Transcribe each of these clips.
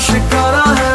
शिकारा है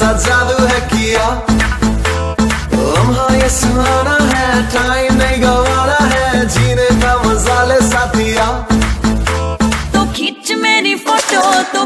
सा जादू है किया। लम्हा ये सुहाना है टाइम नहीं गवाना है, जीने का मज़ा ले साथिया। तो खींच मेरी फ़ोटो तो